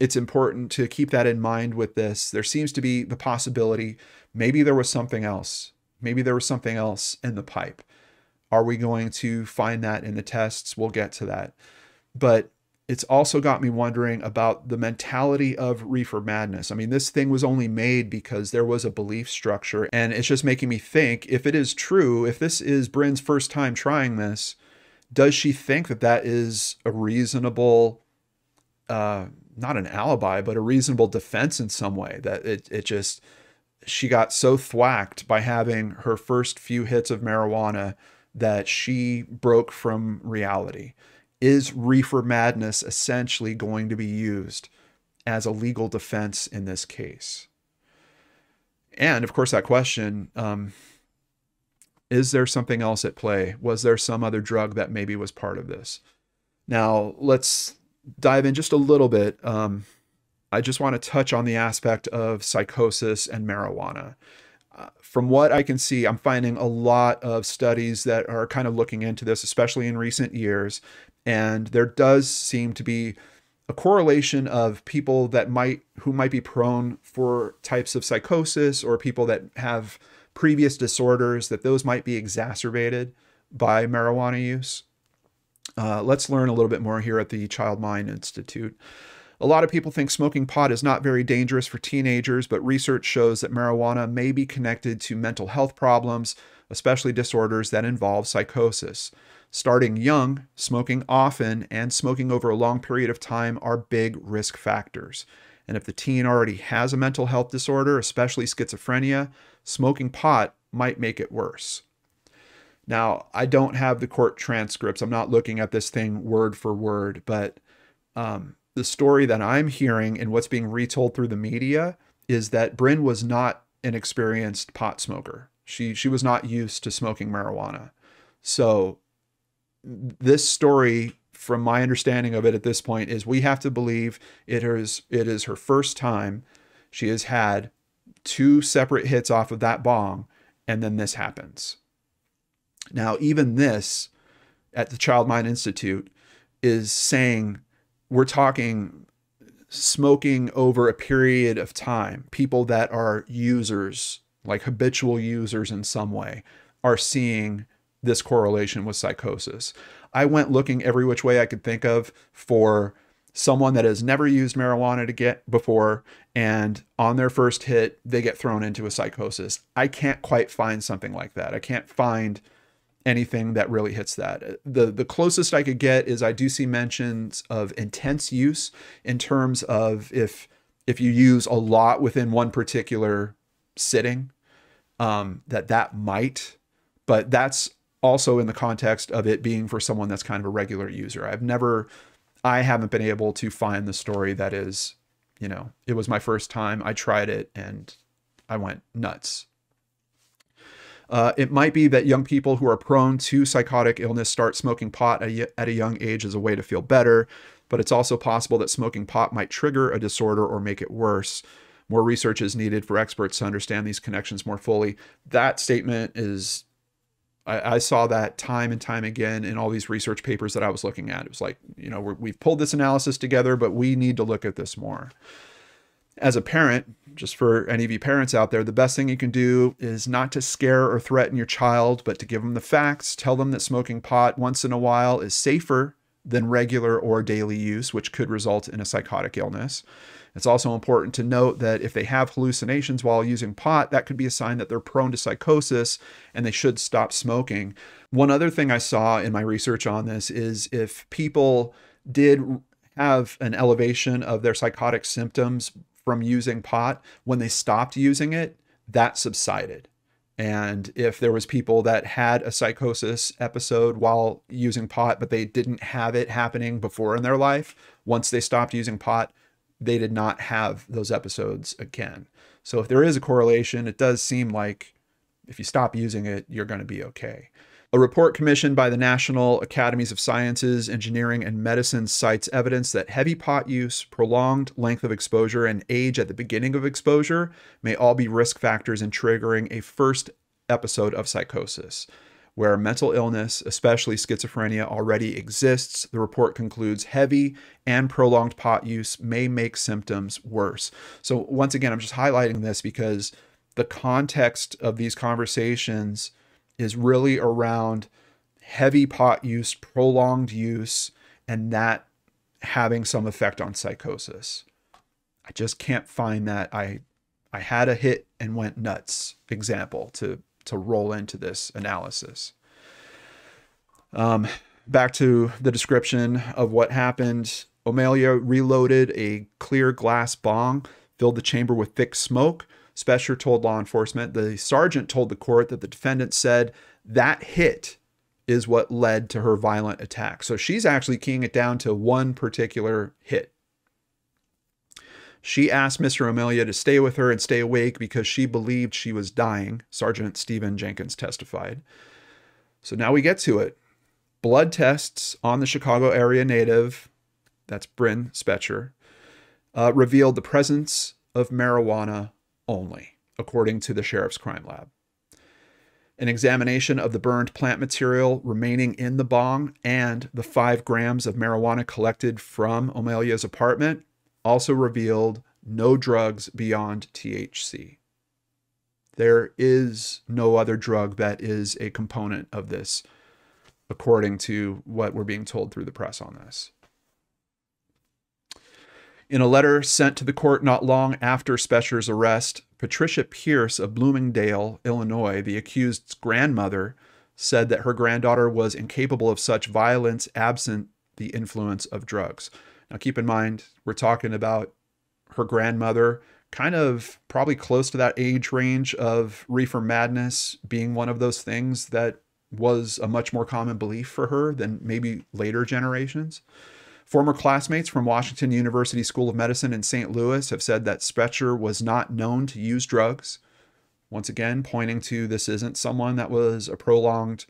it's important to keep that in mind with this. There seems to be the possibility maybe there was something else. Maybe there was something else in the pipe. Are we going to find that in the tests? We'll get to that. But it's also got me wondering about the mentality of reefer madness. I mean, this thing was only made because there was a belief structure, and it's just making me think if it is true, if this is Bryn's first time trying this, does she think that that is a reasonable uh, not an alibi but a reasonable defense in some way that it, it just she got so thwacked by having her first few hits of marijuana that she broke from reality is reefer madness essentially going to be used as a legal defense in this case and of course that question um, is there something else at play? Was there some other drug that maybe was part of this? Now, let's dive in just a little bit. Um, I just want to touch on the aspect of psychosis and marijuana. Uh, from what I can see, I'm finding a lot of studies that are kind of looking into this, especially in recent years. And there does seem to be a correlation of people that might who might be prone for types of psychosis or people that have previous disorders, that those might be exacerbated by marijuana use. Uh, let's learn a little bit more here at the Child Mind Institute. A lot of people think smoking pot is not very dangerous for teenagers, but research shows that marijuana may be connected to mental health problems, especially disorders that involve psychosis. Starting young, smoking often, and smoking over a long period of time are big risk factors. And if the teen already has a mental health disorder, especially schizophrenia, smoking pot might make it worse. Now, I don't have the court transcripts. I'm not looking at this thing word for word, but um, the story that I'm hearing and what's being retold through the media is that Bryn was not an experienced pot smoker. She she was not used to smoking marijuana. So this story from my understanding of it at this point is we have to believe it is it is her first time she has had two separate hits off of that bong and then this happens. Now even this at the Child Mind Institute is saying we're talking smoking over a period of time. People that are users, like habitual users in some way, are seeing this correlation with psychosis. I went looking every which way I could think of for someone that has never used marijuana to get before and on their first hit they get thrown into a psychosis. I can't quite find something like that. I can't find anything that really hits that. The the closest I could get is I do see mentions of intense use in terms of if if you use a lot within one particular sitting, um, that that might, but that's also in the context of it being for someone that's kind of a regular user. I've never, I haven't been able to find the story that is, you know, it was my first time. I tried it and I went nuts. Uh, it might be that young people who are prone to psychotic illness start smoking pot at a young age as a way to feel better, but it's also possible that smoking pot might trigger a disorder or make it worse. More research is needed for experts to understand these connections more fully. That statement is, I, I saw that time and time again in all these research papers that I was looking at. It was like, you know, we've pulled this analysis together, but we need to look at this more as a parent, just for any of you parents out there, the best thing you can do is not to scare or threaten your child, but to give them the facts. Tell them that smoking pot once in a while is safer than regular or daily use, which could result in a psychotic illness. It's also important to note that if they have hallucinations while using pot, that could be a sign that they're prone to psychosis and they should stop smoking. One other thing I saw in my research on this is if people did have an elevation of their psychotic symptoms from using pot, when they stopped using it, that subsided. And if there was people that had a psychosis episode while using pot, but they didn't have it happening before in their life, once they stopped using pot, they did not have those episodes again. So if there is a correlation, it does seem like if you stop using it, you're going to be okay. A report commissioned by the National Academies of Sciences, Engineering, and Medicine cites evidence that heavy pot use, prolonged length of exposure, and age at the beginning of exposure may all be risk factors in triggering a first episode of psychosis. Where mental illness, especially schizophrenia, already exists, the report concludes heavy and prolonged pot use may make symptoms worse. So, once again, I'm just highlighting this because the context of these conversations is really around heavy pot use, prolonged use, and that having some effect on psychosis. I just can't find that I I had a hit and went nuts example to to roll into this analysis. Um, back to the description of what happened. O'Melia reloaded a clear glass bong, filled the chamber with thick smoke, Spejcher told law enforcement. The sergeant told the court that the defendant said that hit is what led to her violent attack. So she's actually keying it down to one particular hit. She asked Mr. O'Melia to stay with her and stay awake because she believed she was dying, Sergeant Stephen Jenkins testified. So now we get to it. Blood tests on the Chicago area native, that's Bryn Spejcher, uh, revealed the presence of marijuana only, according to the sheriff's crime lab. An examination of the burned plant material remaining in the bong and the five grams of marijuana collected from O'Melia's apartment also revealed no drugs beyond THC. There is no other drug that is a component of this, according to what we're being told through the press on this. In a letter sent to the court not long after Spejcher's arrest, Patricia Pierce of Bloomingdale, Illinois, the accused's grandmother, said that her granddaughter was incapable of such violence absent the influence of drugs. Now, keep in mind, we're talking about her grandmother, kind of probably close to that age range of reefer madness being one of those things that was a much more common belief for her than maybe later generations. Former classmates from Washington University School of Medicine in St. Louis have said that Spejcher was not known to use drugs. Once again, pointing to this isn't someone that was a prolonged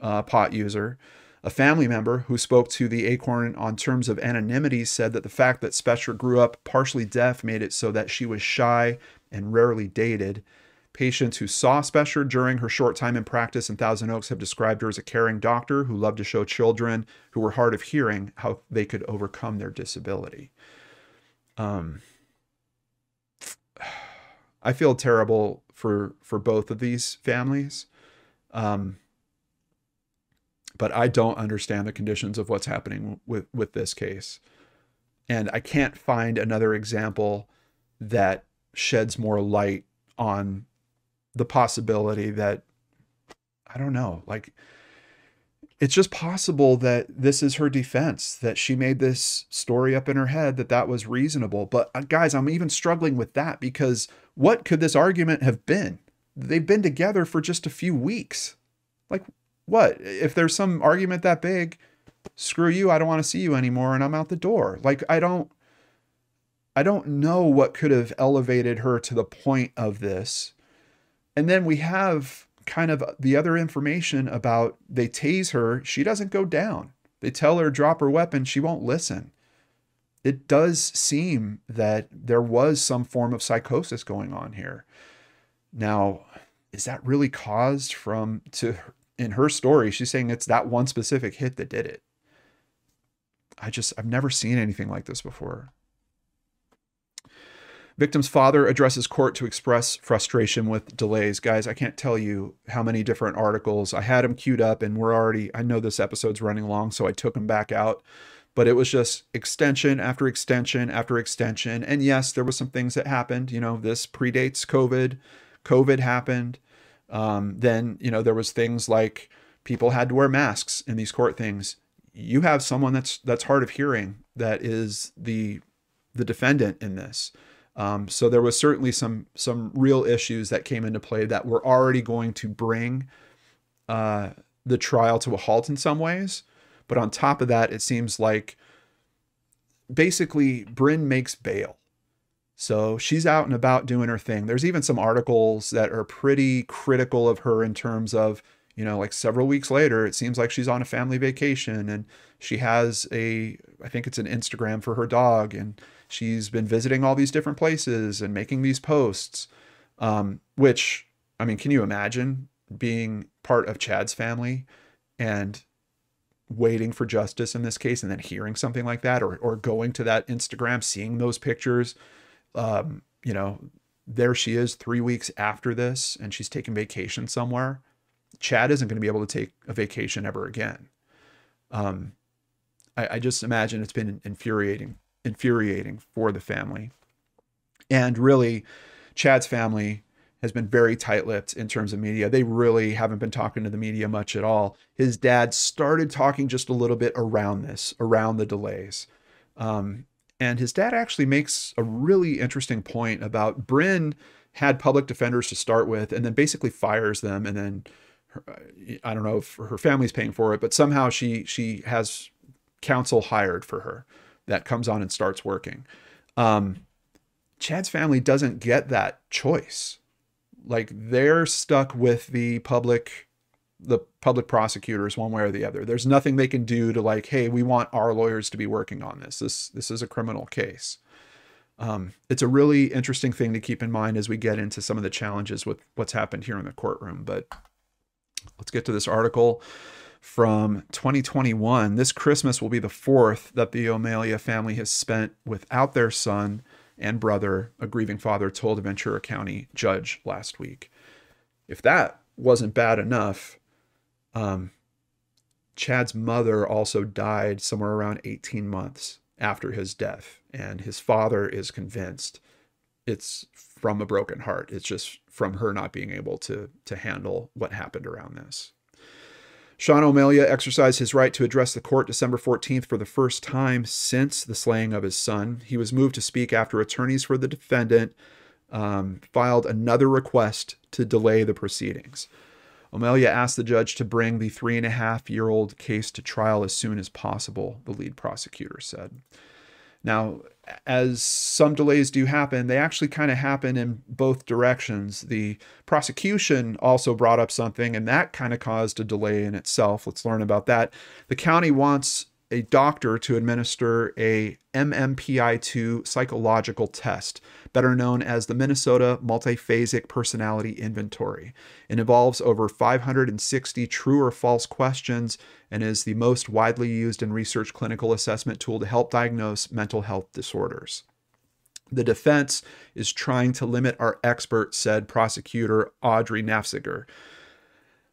uh, pot user. A family member who spoke to the Acorn on terms of anonymity said that the fact that Spejcher grew up partially deaf made it so that she was shy and rarely dated. Patients who saw Spejcher during her short time in practice in Thousand Oaks have described her as a caring doctor who loved to show children who were hard of hearing how they could overcome their disability. Um, I feel terrible for for both of these families. Um, but I don't understand the conditions of what's happening with with this case. And I can't find another example that sheds more light on the possibility that I don't know, like it's just possible that this is her defense that she made this story up in her head that that was reasonable. But uh, guys i'm even struggling with that because what could this argument have been? They've been together for just a few weeks. Like what if there's some argument that big screw you i don't want to see you anymore and i'm out the door like i don't i don't know what could have elevated her to the point of this and then we have kind of the other information about they tase her, she doesn't go down. They tell her drop her weapon, she won't listen. It does seem that there was some form of psychosis going on here. Now, is that really caused from to in her story? She's saying it's that one specific hit that did it. I just I've never seen anything like this before. Victim's father addresses court to express frustration with delays. Guys, I can't tell you how many different articles I had them queued up, and we're already, I know this episode's running long, so I took them back out. But it was just extension after extension after extension. And yes, there was some things that happened. You know, this predates COVID. COVID happened. Um, then, you know, there was things like people had to wear masks in these court things. You have someone that's that's hard of hearing that is the the defendant in this. Um, so there was certainly some some real issues that came into play that were already going to bring uh, the trial to a halt in some ways. But on top of that, it seems like basically Bryn makes bail. So she's out and about doing her thing. There's even some articles that are pretty critical of her in terms of, you know, like several weeks later, it seems like she's on a family vacation and she has a, I think it's an Instagram for her dog. And she's been visiting all these different places and making these posts um, which i mean can you imagine being part of chad's family and waiting for justice in this case and then hearing something like that or, or going to that instagram seeing those pictures um, you know there she is three weeks after this and she's taking vacation somewhere chad isn't going to be able to take a vacation ever again um, I, I just imagine it's been infuriating infuriating for the family. And really, Chad's family has been very tight lipped in terms of media. They really haven't been talking to the media much at all. His dad started talking just a little bit around this, around the delays. Um, and his dad actually makes a really interesting point about Bryn had public defenders to start with and then basically fires them. And then her, I don't know if her family's paying for it, but somehow she she has counsel hired for her that comes on and starts working. Um, Chad's family doesn't get that choice. Like they're stuck with the public the public prosecutors one way or the other. There's nothing they can do to like, hey, we want our lawyers to be working on this. This this is a criminal case. Um, it's a really interesting thing to keep in mind as we get into some of the challenges with what's happened here in the courtroom. But let's get to this article from 2021. This Christmas will be the fourth that the O'Melia family has spent without their son and brother, a grieving father told a Ventura County judge last week. If that wasn't bad enough, um, Chad's mother also died somewhere around 18 months after his death, and his father is convinced it's from a broken heart. It's just from her not being able to to handle what happened around this. Sean O'Melia exercised his right to address the court December 14th for the first time since the slaying of his son. He was moved to speak after attorneys for the defendant um, filed another request to delay the proceedings. O'Melia asked the judge to bring the three and a half year old case to trial as soon as possible, the lead prosecutor said. Now, as some delays do happen, they actually kind of happen in both directions. The prosecution also brought up something, and that kind of caused a delay in itself. Let's learn about that. The county wants a doctor to administer a MMPI2 psychological test, better known as the Minnesota Multiphasic Personality Inventory. It involves over 560 true or false questions and is the most widely used and researched clinical assessment tool to help diagnose mental health disorders. The defense is trying to limit our expert, said prosecutor Audrey Nafziger.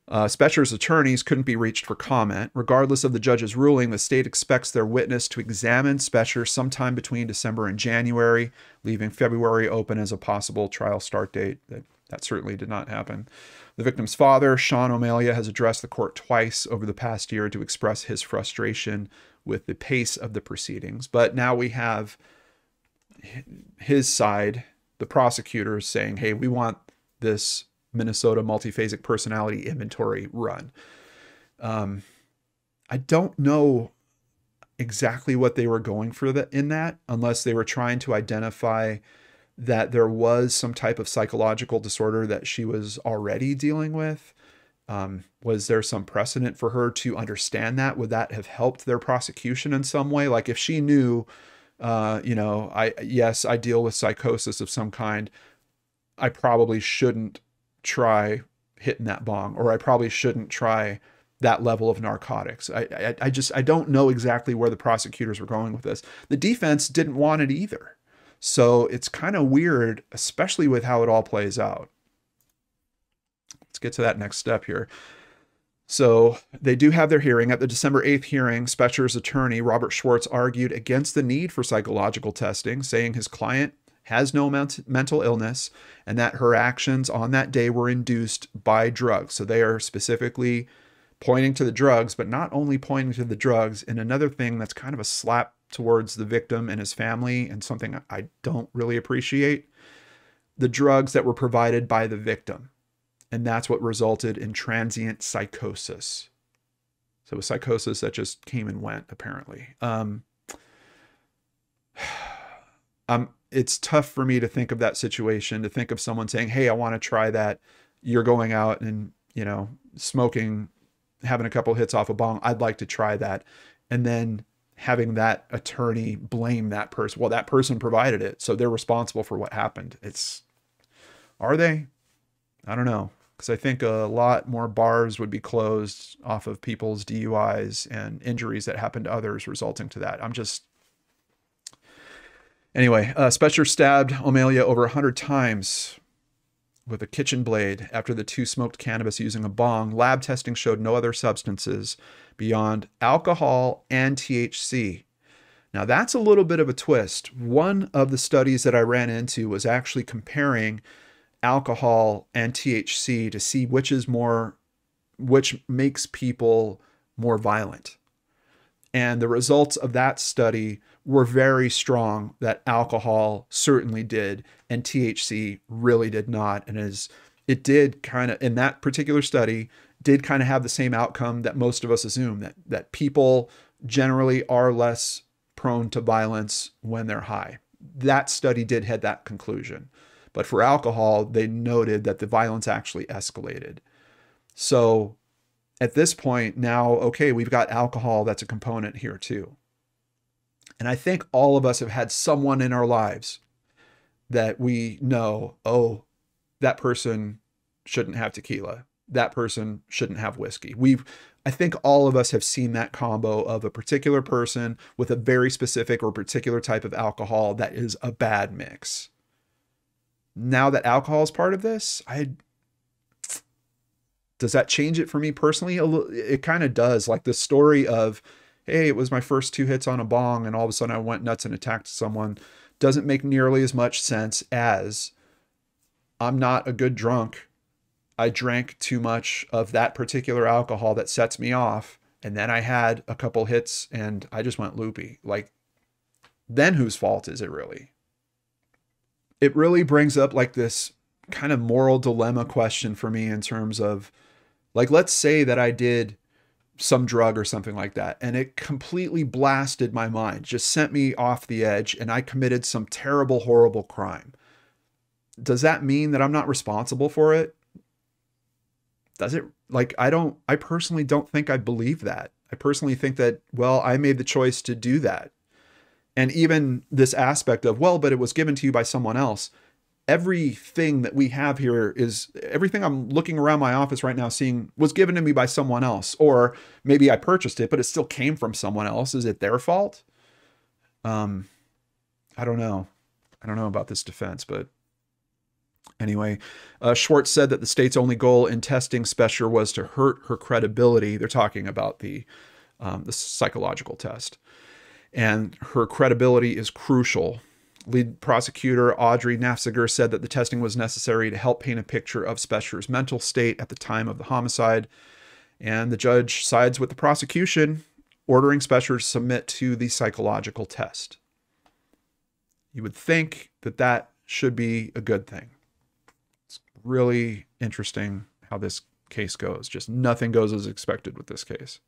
Uh, attorneys couldn't be reached for comment. Regardless of the judge's ruling, the state expects their witness to examine Spejcher sometime between December and January, leaving February open as a possible trial start date. That, that certainly did not happen. The victim's father, Sean O'Melia, has addressed the court twice over the past year to express his frustration with the pace of the proceedings. But now we have his side, the prosecutors, saying, hey, we want this Minnesota multiphasic personality inventory run. Um, I don't know exactly what they were going for that in that, unless they were trying to identify that there was some type of psychological disorder that she was already dealing with. Um, was there some precedent for her to understand that? Would that have helped their prosecution in some way? Like if she knew, uh, you know, I yes, I deal with psychosis of some kind. I probably shouldn't try hitting that bong, or I probably shouldn't try that level of narcotics. I, I, I just I don't know exactly where the prosecutors were going with this. The defense didn't want it either. So it's kind of weird, especially with how it all plays out. Let's get to that next step here. So they do have their hearing. At the December 8th hearing, Spejcher's attorney, Robert Schwartz, argued against the need for psychological testing, saying his client has no mental illness and that her actions on that day were induced by drugs. So they are specifically pointing to the drugs, but not only pointing to the drugs. And another thing that's kind of a slap towards the victim and his family, and something I don't really appreciate the drugs that were provided by the victim. And that's what resulted in transient psychosis. So, a psychosis that just came and went, apparently. Um, um, it's tough for me to think of that situation, to think of someone saying, Hey, I want to try that. You're going out and, you know, smoking, having a couple hits off a bong. I'd like to try that. And then having that attorney blame that person. Well, that person provided it, so they're responsible for what happened. It's are they? I don't know because I think a lot more bars would be closed off of people's DUIs and injuries that happened to others resulting to that. I'm just anyway. Uh, Spejcher stabbed O'Melia over a hundred times with a kitchen blade after the two smoked cannabis using a bong. Lab testing showed no other substances beyond alcohol and THC. Now, that's a little bit of a twist. One of the studies that I ran into was actually comparing alcohol and THC to see which is more, which makes people more violent. And the results of that study were very strong that alcohol certainly did and THC really did not. And as it did kind of in that particular study, did kind of have the same outcome that most of us assume that that people generally are less prone to violence when they're high. That study did head that conclusion. But for alcohol, they noted that the violence actually escalated. So at this point, now, okay, we've got alcohol that's a component here too. And I think all of us have had someone in our lives that we know, oh, that person shouldn't have tequila that person shouldn't have whiskey. We've I think all of us have seen that combo of a particular person with a very specific or particular type of alcohol that is a bad mix. Now that alcohol is part of this, I does that change it for me personally? It kind of does. Like the story of, hey, it was my first two hits on a bong, and all of a sudden I went nuts and attacked someone, doesn't make nearly as much sense as I'm not a good drunk I drank too much of that particular alcohol that sets me off. And then I had a couple hits and I just went loopy. Like, then whose fault is it really? It really brings up like this kind of moral dilemma question for me in terms of, like, let's say that I did some drug or something like that and it completely blasted my mind, just sent me off the edge, and I committed some terrible, horrible crime. Does that mean that I'm not responsible for it? does it like I don't I personally don't think I believe that. I personally think that well, I made the choice to do that. And even this aspect of well, but it was given to you by someone else. Everything that we have here is everything I'm looking around my office right now seeing was given to me by someone else or maybe I purchased it but it still came from someone else. Is it their fault? Um I don't know. I don't know about this defense, but Anyway, uh, Schwartz said that the state's only goal in testing Spejcher was to hurt her credibility. They're talking about the um, the psychological test, and her credibility is crucial. Lead prosecutor Audrey Nafziger said that the testing was necessary to help paint a picture of Spejcher's mental state at the time of the homicide, and the judge sides with the prosecution, ordering Spejcher to submit to the psychological test. You would think that that should be a good thing It's really interesting how this case goes. Just nothing goes as expected with this case.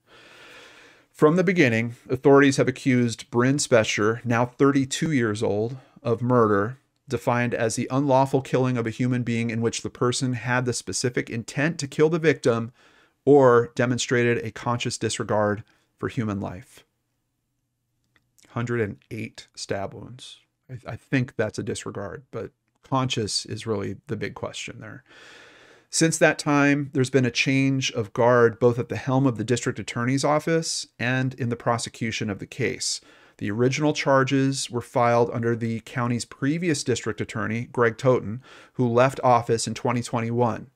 From the beginning, authorities have accused Bryn Spejcher, now 32 years old, of murder, defined as the unlawful killing of a human being in which the person had the specific intent to kill the victim or demonstrated a conscious disregard for human life. 108 stab wounds. I, I think that's a disregard, but conscious is really the big question there. Since that time, there's been a change of guard both at the helm of the district attorney's office and in the prosecution of the case. The original charges were filed under the county's previous district attorney, Greg Totten, who left office in 2021.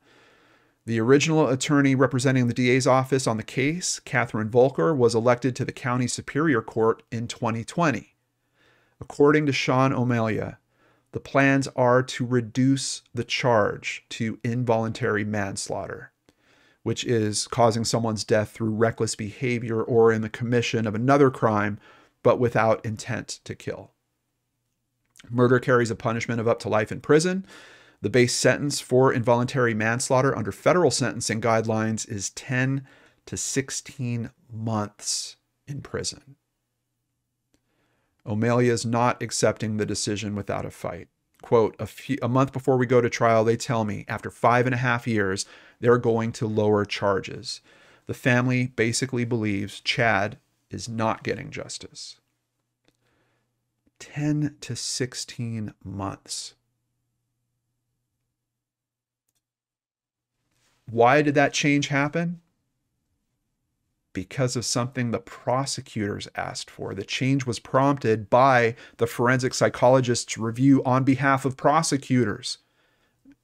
The original attorney representing the DA's office on the case, Catherine Volker, was elected to the county superior court in 2020. According to Sean O'Melia, the plans are to reduce the charge to involuntary manslaughter, which is causing someone's death through reckless behavior or in the commission of another crime, but without intent to kill. Murder carries a punishment of up to life in prison. The base sentence for involuntary manslaughter under federal sentencing guidelines is 10 to 16 months in prison. O'Melia is not accepting the decision without a fight. Quote, a, few, a month before we go to trial, they tell me after five and a half years, they're going to lower charges. The family basically believes Chad is not getting justice. 10 to 16 months. Why did that change happen? because of something the prosecutors asked for. The change was prompted by the forensic psychologist's review on behalf of prosecutors.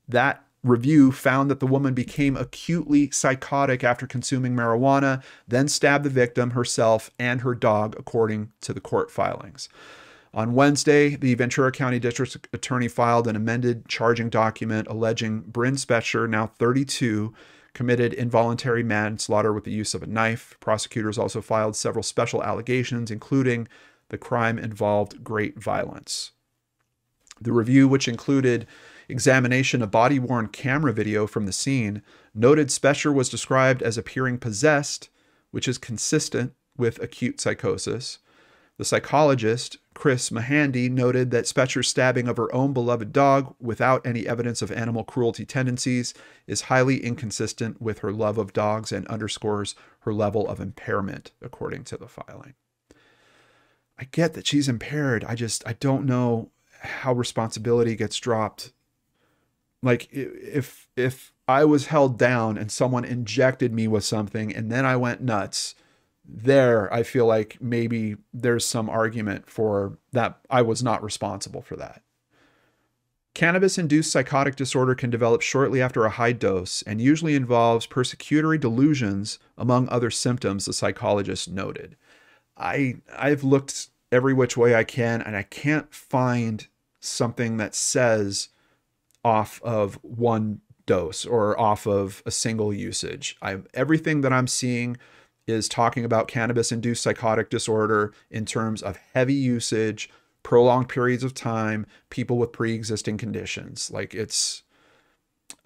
That review found that the woman became acutely psychotic after consuming marijuana, then stabbed the victim, herself, and her dog, according to the court filings. On Wednesday, the Ventura County District Attorney filed an amended charging document alleging Bryn Spejcher, now 32, committed involuntary manslaughter with the use of a knife. Prosecutors also filed several special allegations, including the crime involved great violence. The review, which included examination of body worn camera video from the scene, noted Spejcher was described as appearing possessed, which is consistent with acute psychosis. The psychologist, Chris Mahandy, noted that Spejcher's stabbing of her own beloved dog without any evidence of animal cruelty tendencies is highly inconsistent with her love of dogs and underscores her level of impairment, according to the filing. I get that she's impaired. I just, I don't know how responsibility gets dropped. Like if if I was held down and someone injected me with something and then I went nuts, there I feel like maybe there's some argument for that I was not responsible for that. Cannabis induced psychotic disorder can develop shortly after a high dose and usually involves persecutory delusions, among other symptoms, the psychologist noted. I, I've looked every which way I can and I can't find something that says off of one dose or off of a single usage. I, everything that I'm seeing is talking about cannabis induced psychotic disorder in terms of heavy usage, prolonged periods of time, people with pre existing conditions. Like it's,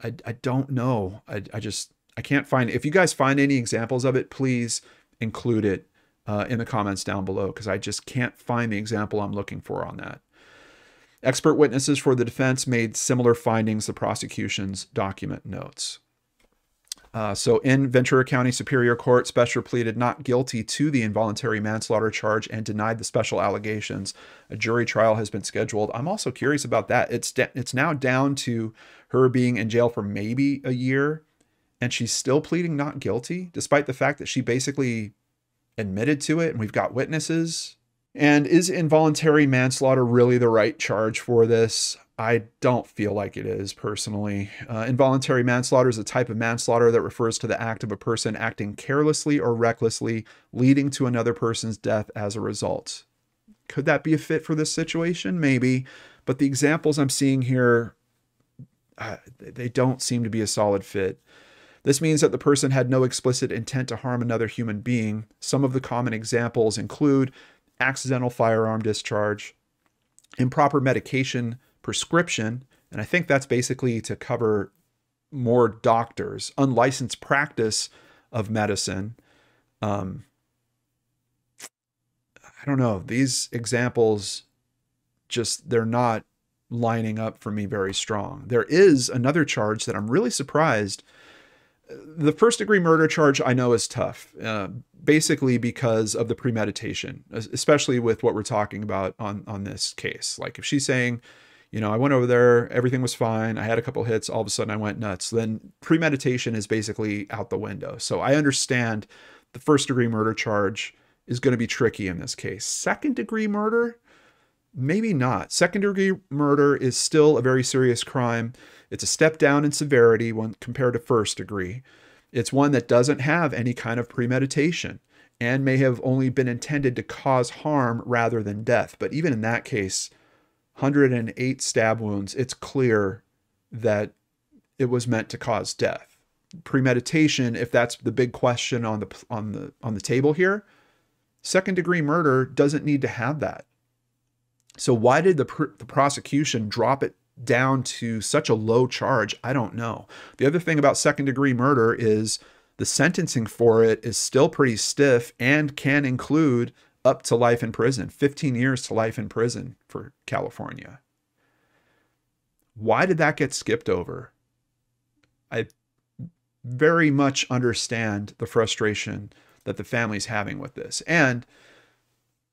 I, I don't know. I, I just, I can't find, if you guys find any examples of it, please include it uh, in the comments down below because I just can't find the example I'm looking for on that. Expert witnesses for the defense made similar findings, the prosecution's document notes. Uh, so in Ventura County Superior Court, Spejcher pleaded not guilty to the involuntary manslaughter charge and denied the special allegations. A jury trial has been scheduled. I'm also curious about that. It's it's now down to her being in jail for maybe a year, and she's still pleading not guilty, despite the fact that she basically admitted to it, and we've got witnesses. And is involuntary manslaughter really the right charge for this? I don't feel like it is personally. Uh, involuntary manslaughter is a type of manslaughter that refers to the act of a person acting carelessly or recklessly, leading to another person's death as a result. Could that be a fit for this situation? Maybe. But the examples I'm seeing here, uh, they don't seem to be a solid fit. This means that the person had no explicit intent to harm another human being. Some of the common examples include accidental firearm discharge, improper medication prescription. And I think that's basically to cover more doctors, unlicensed practice of medicine. Um, I don't know. These examples just, they're not lining up for me very strong. There is another charge that I'm really surprised. The first degree murder charge I know is tough, uh, basically because of the premeditation, especially with what we're talking about on, on this case. Like if she's saying, you know, I went over there, everything was fine. I had a couple hits, all of a sudden I went nuts. Then premeditation is basically out the window. So I understand the first degree murder charge is going to be tricky in this case. Second degree murder, maybe not. Second degree murder is still a very serious crime. It's a step down in severity when compared to first degree. It's one that doesn't have any kind of premeditation and may have only been intended to cause harm rather than death. But even in that case, 108 stab wounds, it's clear that it was meant to cause death. Premeditation, if that's the big question on the on the on the table here, second degree murder doesn't need to have that. So why did the, pr- the prosecution drop it down to such a low charge? I don't know. The other thing about second degree murder is the sentencing for it is still pretty stiff and can include up to life in prison, 15 years to life in prison for California. Why did that get skipped over? I very much understand the frustration that the family's having with this. And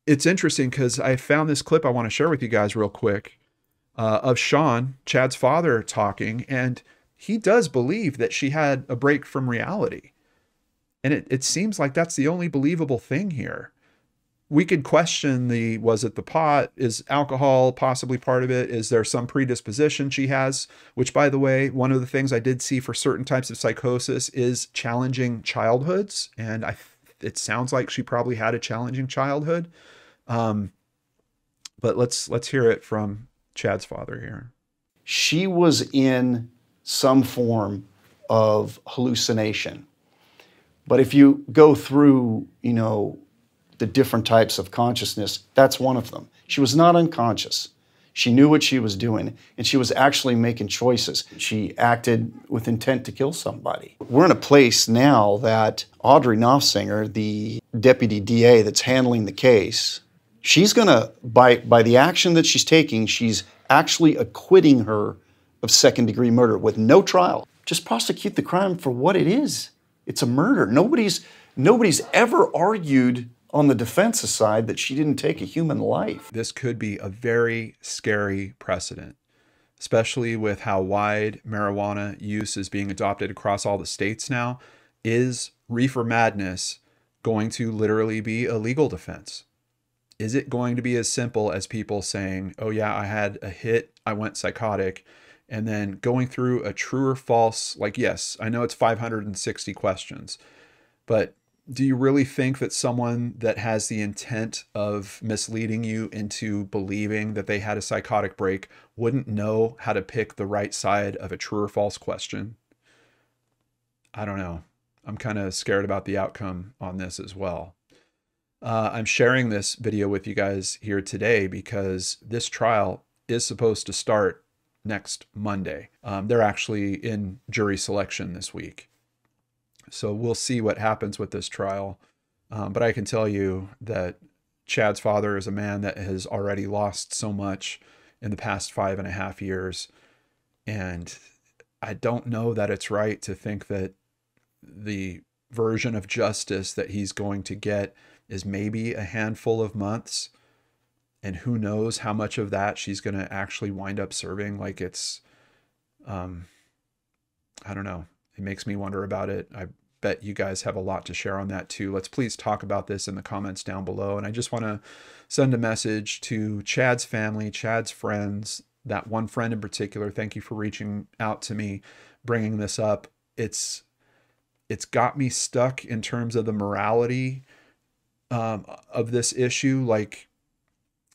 it's interesting because I found this clip I want to share with you guys real quick uh, of Sean, Chad's father, talking, and he does believe that she had a break from reality. And it, it seems like that's the only believable thing here. We could question the was it the pot? Is alcohol possibly part of it? Is there some predisposition she has? Which by the way one of the things i did see for certain types of psychosis is challenging childhoods and i it sounds like she probably had a challenging childhood. Um, but let's let's hear it from chad's father here she was in some form of hallucination but if you go through you know the different types of consciousness, that's one of them. She was not unconscious. She knew what she was doing, and she was actually making choices. She acted with intent to kill somebody. We're in a place now that Audrey Nofsinger, the deputy DA that's handling the case, she's going to, by, by the action that she's taking, she's actually acquitting her of second degree murder with no trial. Just prosecute the crime for what it is. It's a murder. Nobody's, nobody's ever argued on the defensive side that she didn't take a human life. This could be a very scary precedent, especially with how wide marijuana use is being adopted across all the states now. Is reefer madness going to literally be a legal defense? Is it going to be as simple as people saying, oh, yeah, I had a hit, I went psychotic, and then going through a true or false, like, yes, I know it's 560 questions, but do you really think that someone that has the intent of misleading you into believing that they had a psychotic break wouldn't know how to pick the right side of a true or false question? I don't know. I'm kind of scared about the outcome on this as well. Uh, I'm sharing this video with you guys here today because this trial is supposed to start next Monday. Um, they're actually in jury selection this week. So we'll see what happens with this trial. Um, but I can tell you that Chad's father is a man that has already lost so much in the past five and a half years. And I don't know that it's right to think that the version of justice that he's going to get is maybe a handful of months. And who knows how much of that she's going to actually wind up serving. Like it's, um, I don't know. It makes me wonder about it. I bet you guys have a lot to share on that too. Let's please talk about this in the comments down below. And I just want to send a message to Chad's family, Chad's friends, that one friend in particular, thank you for reaching out to me, bringing this up. It's it's got me stuck in terms of the morality um, of this issue. Like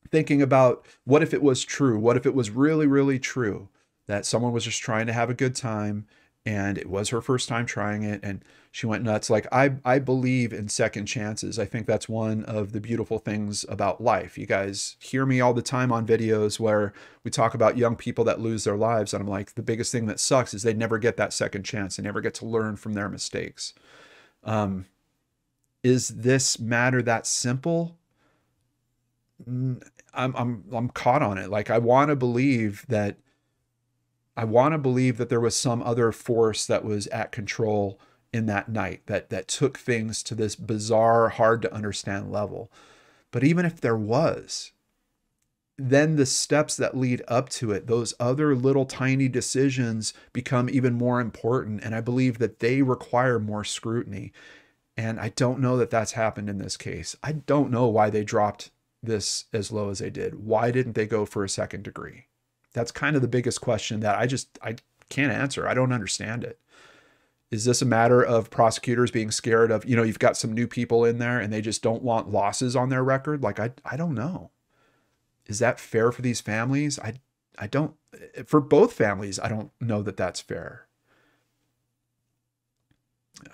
thinking about what if it was true? What if it was really, really true that someone was just trying to have a good time and it was her first time trying it and she went nuts like i i believe in second chances i think that's one of the beautiful things about life you guys hear me all the time on videos where we talk about young people that lose their lives and i'm like the biggest thing that sucks is they never get that second chance they never get to learn from their mistakes um is this matter that simple i'm i'm i'm caught on it like i want to believe that I want to believe that there was some other force that was at control in that night that that took things to this bizarre, hard to understand level. But even if there was, then the steps that lead up to it, those other little tiny decisions become even more important. And I believe that they require more scrutiny. And I don't know that that's happened in this case. I don't know why they dropped this as low as they did. Why didn't they go for a second degree? That's kind of the biggest question that I just I can't answer. I don't understand it. Is this a matter of prosecutors being scared of, you know, you've got some new people in there and they just don't want losses on their record? Like I I don't know. Is that fair for these families? I I don't for both families, I don't know that that's fair.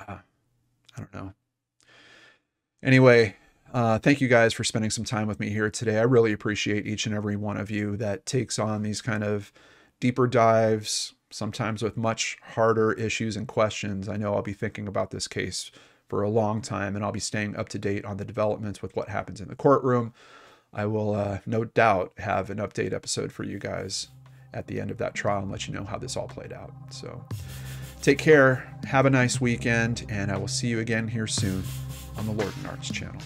Uh, I don't know. Anyway, uh, thank you guys for spending some time with me here today. I really appreciate each and every one of you that takes on these kind of deeper dives, sometimes with much harder issues and questions. I know I'll be thinking about this case for a long time and I'll be staying up to date on the developments with what happens in the courtroom. I will uh, no doubt have an update episode for you guys at the end of that trial and let you know how this all played out. So Take care, have a nice weekend, and I will see you again here soon on the LordanArts channel.